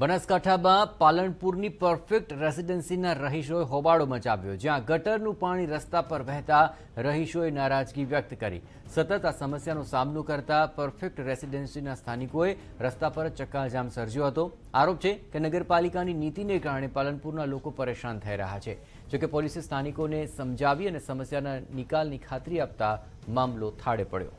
બનાસકાંઠામાં પાલનપુરની પરફેક્ટ રેસિડેન્સીના રહીશોએ હોબાળો મચાવ્યો, જ્યાં ગટરનું પાણી રસ્તા પર વહેતા રહીશોએ નારાજગી વ્યક્ત કરી. સતત આ સમસ્યાનો સામનો કરતા પરફેક્ટ રેસિડેન્સીના સ્થાનિકોએ રસ્તા પર જ ચક્કાજામ સર્જ્યો હતો. આરોપ છે કે નગરપાલિકાની નીતિને કારણે પાલનપુરના લોકો પરેશાન થઈ રહ્યા છે. જોકે પોલીસે સ્થાનિકોને સમજાવી અને સમસ્યાના નિકાલની ખાતરી આપતા મામલો થાળે પડ્યો.